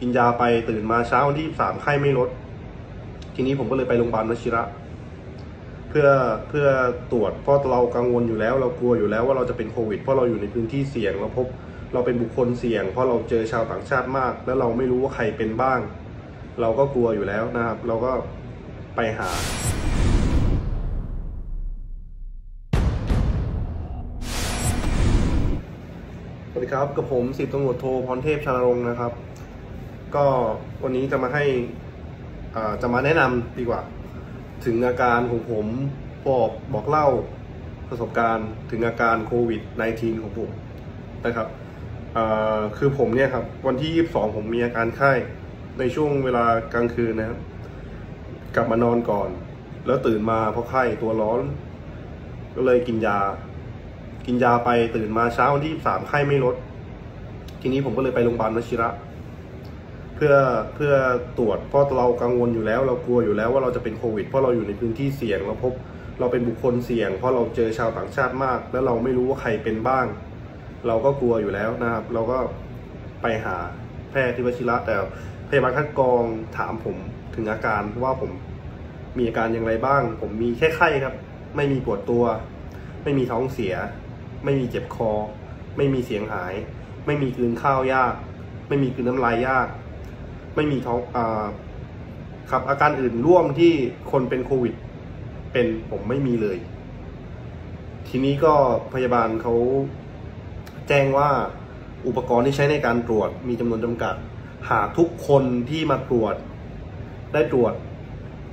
กินยาไปตื่นมาเช้าวันที่สามไข้ไม่ลด ทีนี้ผมก็เลยไปโรงพยาบาลวชิระ เพื่อเพื่อตรวจเพราะเรากังวลอยู่แล้ว เรากลัวอยู่แล้วว่าเราจะเป็นโควิด เพราะเราอยู่ในพื้นที่เสี่ยงเราพบเราเป็นบุคคลเสี่ยง เพราะเราเจอชาวต่างชาติมาก แล้วเราไม่รู้ว่าใครเป็นบ้าง เราก็กลัวอยู่แล้วนะครับ เราก็ไปหาสวัสดีครับกับผมสิบตำรวจโทพรเทพชาลรงค์นะครับ ก็วันนี้จะมาให้อ่าจะมาแนะนำดีกว่า ถึงอาการของผมบอกบอกเล่าประสบการณ์ถึงอาการโควิด -19 ของผมนะครับคือผมเนี่ยครับวันที่ 22 ผมมีอาการไข้ในช่วงเวลากลางคืนนะครับกลับมานอนก่อน แล้วตื่นมาเพราะไข้ตัวร้อน ก็เลยกินยา กินยาไปตื่นมาเช้าวันที่สามไข้ไม่ลด ทีนี้ผมก็เลยไปโรงพยาบาลวชิระ เพื่อเพื่อตรวจเพราะเรากังวลอยู่แล้ว เรากลัวอยู่แล้วว่าเราจะเป็นโควิด เพราะเราอยู่ในพื้นที่เสี่ยงเราพบเราเป็นบุคคลเสี่ยง เพราะเราเจอชาวต่างชาติมาก แล้วเราไม่รู้ว่าใครเป็นบ้าง เราก็กลัวอยู่แล้วนะครับ เราก็ไปหาแพทย์ที่วชิระแต่พยาบาลคัดกรองถามผมถึงอาการว่าผมมีอาการอย่างไรบ้าง ผมมีแค่ไข้ครับ ไม่มีปวดตัว ไม่มีท้องเสีย ไม่มีเจ็บคอ ไม่มีเสียงหาย ไม่มีกลืนข้าวยาก ไม่มีกลืนน้ำลายยาก ไม่มีท้องอ่าครับอาการอื่นร่วมที่คนเป็นโควิด เป็นผมไม่มีเลย ทีนี้ก็พยาบาลเขาแจ้งว่าอุปกรณ์ที่ใช้ในการตรวจมีจำนวนจำกัด หากทุกคนที่มาตรวจ ได้ตรวจ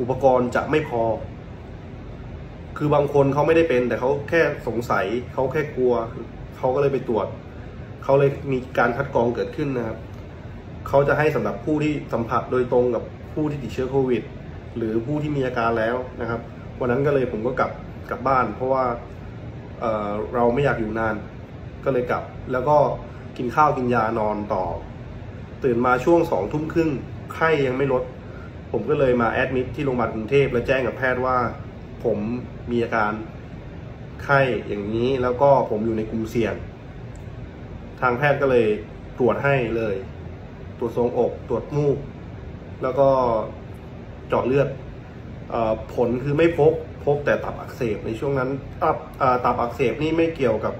อุปกรณ์จะไม่พอ คือบางคนเขาไม่ได้เป็น แต่เขาแค่สงสัยเขาแค่กลัวเขาก็เลยไปตรวจเขาเลยมีการคัดกรองเกิดขึ้นนะครับ เขาจะให้สำหรับผู้ที่สัมผัสโดยตรงกับผู้ที่ติดเชื้อโควิด หรือผู้ที่มีอาการแล้วนะครับ วันนั้นก็เลยผมก็กลับกลับบ้าน เพราะว่าเเราไม่อยากอยู่นาน ก็เลยกลับ แล้วก็กินข้าวกินยานอนต่อ ตื่นมาช่วงสองทุ่มครึ่งไข้ยังไม่ลด ผมก็เลยมาแอดมิดที่โรงพยาบาลกรุงเทพแล้วแจ้งกับแพทย์ว่า ผมมีอาการไข้อย่างนี้แล้วก็ผมอยู่ในกลุ่มเสี่ยง ทางแพทย์ก็เลยตรวจให้เลย ตรวจทรงอก ตรวจมูก แล้วก็เจาะเลือดอผลคือไม่พบพบแต่ตับอักเสบในช่วงนั้นตับตับอักเสบนี่ไม่เกี่ยวกับ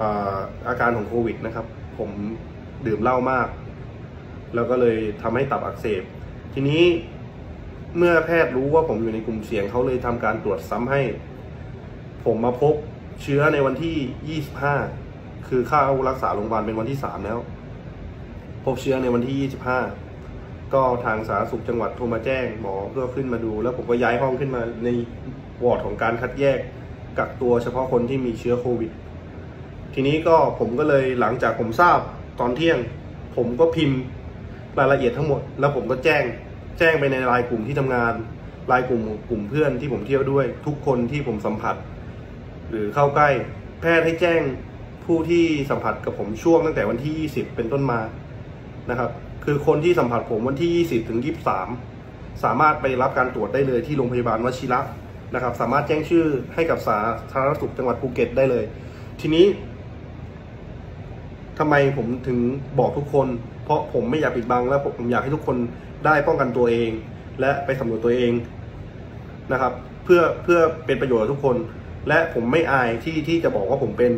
อาอาการของโควิดนะครับ ผมดื่มเหล้ามาก แล้วก็เลยทำให้ตับอักเสบ ทีนี้เมื่อแพทย์รู้ว่าผมอยู่ในกลุ่มเสี่ยงเขาเลยทำการตรวจซ้ำให้ ผมมาพบเชื้อในวันที่ 25 คือเข้ารักษาโรงพยาบาลเป็นวันที่ 3 แล้ว พบเชื้อในวันที่ 25 ก็ทางสาธารณสุขจังหวัดโทรมาแจ้งหมอเพื่อขึ้นมาดู แล้วผมก็ย้ายห้องขึ้นมาในวอร์ดของการคัดแยกกักตัวเฉพาะคนที่มีเชื้อโควิด ทีนี้ก็ผมก็เลยหลังจากผมทราบตอนเที่ยง ผมก็พิมพ์รายละเอียดทั้งหมด แล้วผมก็แจ้งแจ้งไปในรายกลุ่มที่ทำงานรายกลุ่มกลุ่มเพื่อนที่ผมเที่ยวด้วย ทุกคนที่ผมสัมผัส หรือเข้าใกล้ แพทย์ให้แจ้งผู้ที่สัมผัสกับผมช่วงตั้งแต่วันที่ 20 เป็นต้นมา นะครับ คือคนที่สัมผัสผมวันที่ 20 ถึง 23 สามารถไปรับการตรวจได้เลยที่โรงพยาบาลวชิระนะครับ สามารถแจ้งชื่อให้กับสาธารณสุขจังหวัดภูเก็ตได้เลย ทีนี้ทำไมผมถึงบอกทุกคน เพราะผมไม่อยากปิดบังและผมอยากให้ทุกคนได้ป้องกันตัวเอง และไปสำรวจตัวเองนะครับ เพื่อเพื่อเป็นประโยชน์กับทุกคน และผมไม่อายที่ที่จะบอกว่าผมเป็น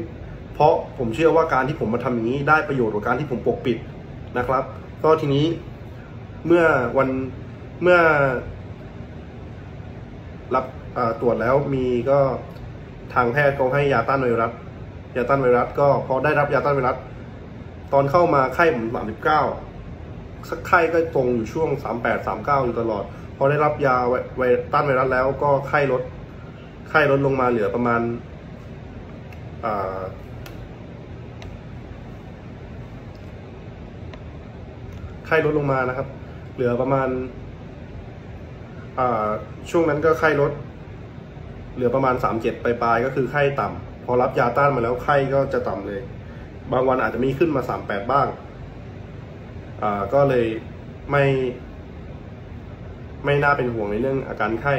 เพราะผมเชื่อว่าการที่ผมมาทำอย่างนี้ได้ประโยชน์กว่าการที่ผมปกปิด นะครับ ก็ทีนี้เมื่อวันเมื่อ รับตรวจแล้วมีก็ทางแพทย์เขาให้ยาต้านไวรัสยาต้านไวรัสก็พอได้รับยาต้านไวรัสตอนเข้ามาไข้ผมสามสิบเก้าสักไข้ก็ตรงอยู่ช่วงสามแปดสามเก้าอยู่ตลอด พอได้รับยาไวต้านไวรัสแล้วก็ไข้ลดไข้ลดลงมาเหลือประมาณ ไข้ลดลงมานะครับ เหลือประมาณช่วงนั้นก็ไข้ลด เหลือประมาณสามเจ็ดปลายๆก็คือไข้ต่ำพอรับยาต้านมาแล้วไข้ก็จะต่ำเลย บางวันอาจจะมีขึ้นมาสามแปดบ้างก็เลยไม่ ไม่น่าเป็นห่วงในเรื่องอาการไข้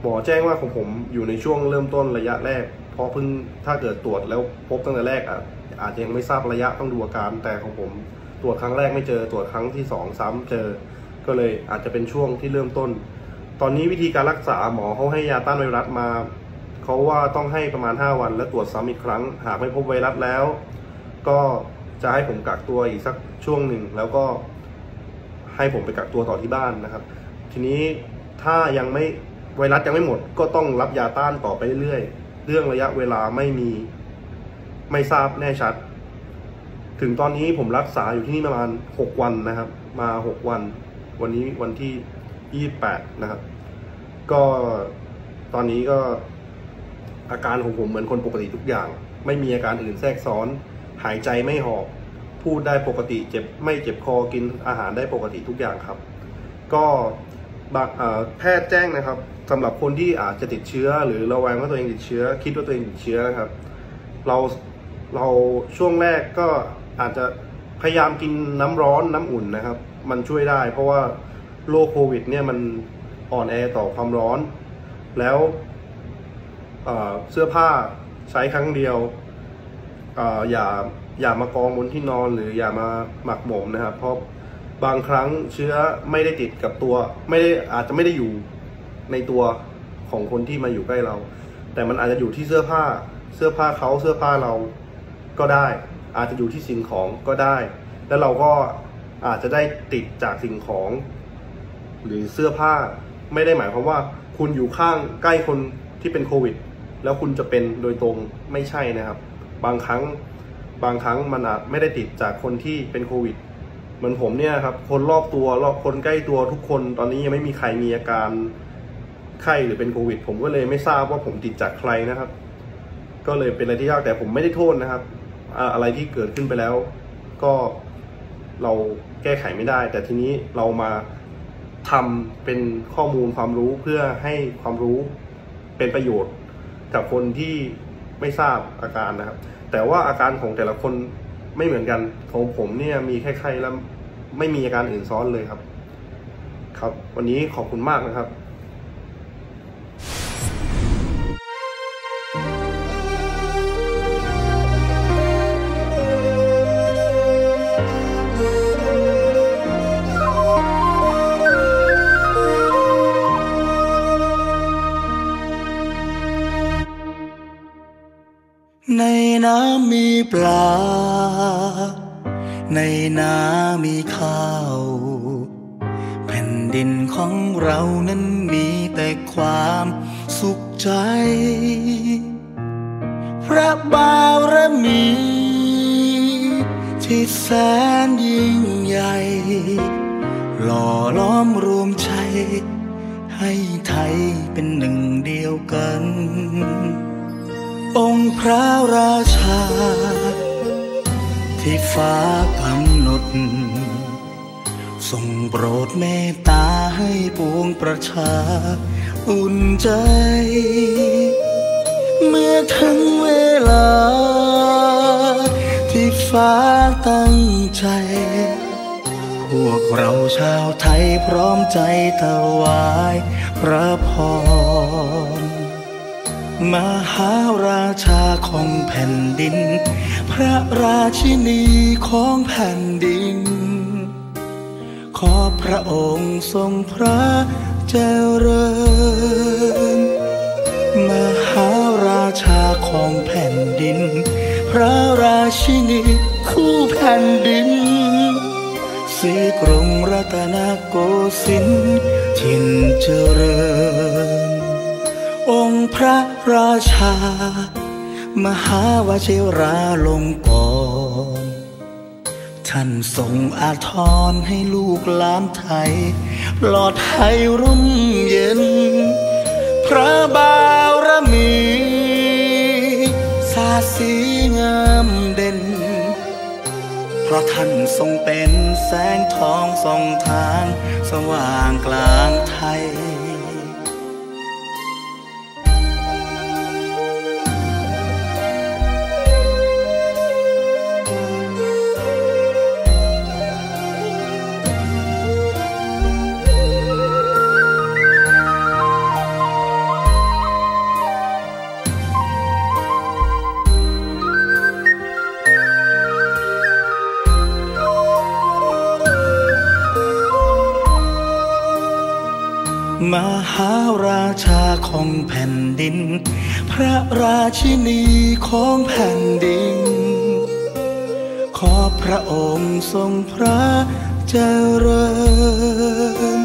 หมอแจ้งว่าของผมอยู่ในช่วงเริ่มต้นระยะแรกเพราะเพิ่งถ้าเกิดตรวจแล้วพบตั้งแต่แรกอะอาจจะยังไม่ทราบระยะต้องดูอาการแต่ของผม ตรวจครั้งแรกไม่เจอตรวจครั้งที่สองซ้ำเจอ ก็เลยอาจจะเป็นช่วงที่เริ่มต้น ตอนนี้วิธีการรักษาหมอเขาให้ยาต้านไวรัสมาเขาว่าต้องให้ประมาณ 5 วัน แล้วตรวจซ้ำอีกครั้ง หากไม่พบไวรัสแล้ว ก็จะให้ผมกักตัวอีกสักช่วงหนึ่งแล้วก็ให้ผมไปกักตัวต่อที่บ้านนะครับ ทีนี้ถ้ายังไม่ไวรัสยังไม่หมด ก็ต้องรับยาต้านต่อไปเรื่อยเรื่องระยะเวลาไม่มีไม่ทราบแน่ชัด ถึงตอนนี้ผมรักษาอยู่ที่นี่ประมาณ 6 วันนะครับ มา 6 วัน วันนี้วันที่ 28 นะครับ ก็ตอนนี้ก็อาการของผมเหมือนคนปกติทุกอย่าง ไม่มีอาการอื่นแทรกซ้อน หายใจไม่หอบ พูดได้ปกติเจ็บไม่เจ็บคอกินอาหารได้ปกติทุกอย่างครับ ก็แพทย์แจ้งนะครับสำหรับคนที่อาจจะติดเชื้อ หรือระแวงว่าตัวเองติดเชื้อ คิดว่าตัวเองติดเชื้อนะครับ เราเราช่วงแรกก็ อาจจะพยายามกินน้ำร้อนน้ำอุ่นนะครับ มันช่วยได้ เพราะว่าโรคโควิด เนี่ยมันอ่อนแอต่อความร้อน แล้วเสื้อผ้าใช้ครั้งเดียวอย่าอย่ามากองบนที่นอนหรืออย่ามาหมักหมมนะครับ เพราะบางครั้งเชื้อไม่ได้ติดกับตัว ไม่ได้อาจจะไม่ได้อยู่ในตัวของคนที่มาอยู่ใกล้เรา แต่มันอาจจะอยู่ที่เสื้อผ้าเสื้อผ้าเขาเสื้อผ้าเราก็ได้ อาจจะอยู่ที่สิ่งของก็ได้ แล้วเราก็อาจจะได้ติดจากสิ่งของ หรือเสื้อผ้าไม่ได้หมายความว่า คุณอยู่ข้างใกล้คนที่เป็นโควิด แล้วคุณจะเป็นโดยตรงไม่ใช่นะครับ บางครั้งบางครั้งมันอาจไม่ได้ติดจากคนที่เป็นโควิดเหมือนผมเนี่ยครับคนรอบตัวรอบคนใกล้ตัวทุกคนตอนนี้ยังไม่มีใครมีอาการไข้หรือเป็นโควิด ผมก็เลยไม่ทราบว่าผมติดจากใครนะครับ ก็เลยเป็นอะไรที่ยากแต่ผมไม่ได้โทษนะครับ อะไรที่เกิดขึ้นไปแล้ว ก็เราแก้ไขไม่ได้ แต่ทีนี้เรามาทำเป็นข้อมูลความรู้เพื่อให้ความรู้เป็นประโยชน์กับคนที่ไม่ทราบอาการนะครับ แต่ว่าอาการของแต่ละคนไม่เหมือนกันของผมเนี่ยมีแค่ไข้แล้วไม่มีอาการอื่นซ้อนเลยครับ ครับ วันนี้ขอบคุณมากนะครับ ปลา ในนามีข้าว แผ่นดินของเรานั้นมีแต่ความสุขใจ พระบารมี ที่แสนยิ่งใหญ่ หล่อล้อมรวมใจให้ไทยเป็นหนึ่งเดียวกัน องค์พระราชา ที่ฟ้ากำหนด ทรงโปรดเมตตาให้ปวงประชา อุ่นใจ เมื่อถึงเวลา ที่ฟ้าตั้งใจ พวกเราชาวไทยพร้อมใจถวายพระพร มหาราชาของแผ่นดิน พระราชินีของแผ่นดิน ขอพระองค์ทรงพระเจริญ มหาราชาของแผ่นดิน พระราชินีคู่แผ่นดินสีกรุงรัตนโกสินทร์ทินเจริญ องค์พระราชา มหาวชิราลงกรท่านทรงอาทรให้ลูกหลานไทยปลอดภัยร่มเย็น พระบารมีสาสีงามเด่น เพราะท่านทรงเป็นแสงทองส่องทาง สว่างกลางไทย ระราชินีของแผ่นดิน ขอพระองค์ทรงพระเจริญ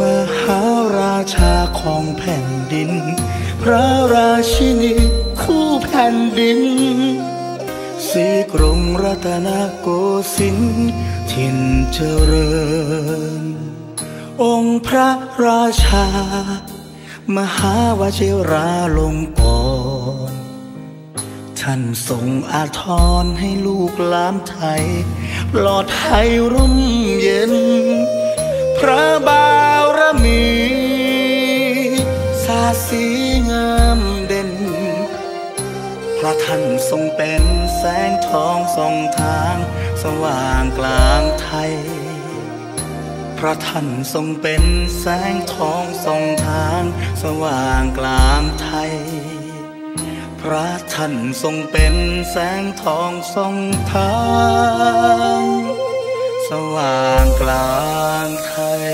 มหาราชาของแผ่นดิน พระราชินีคู่แผ่นดินสีกรุงรัตนโกสินทร์ถิ่นเจริญ องค์พระราชา มหาวชิราลงกรท่านทรงอาทรให้ลูกหลานไทยปลอดภัยร่มเย็น พระบารมีสาสีงามเด่น พระท่านทรงเป็นแสงทองส่องทาง สว่างกลางไทย พระท่านทรงเป็นแสงทองส่องทางสว่างกลางไทย พระท่านทรงเป็นแสงทองส่องทาง สว่างกลางไทย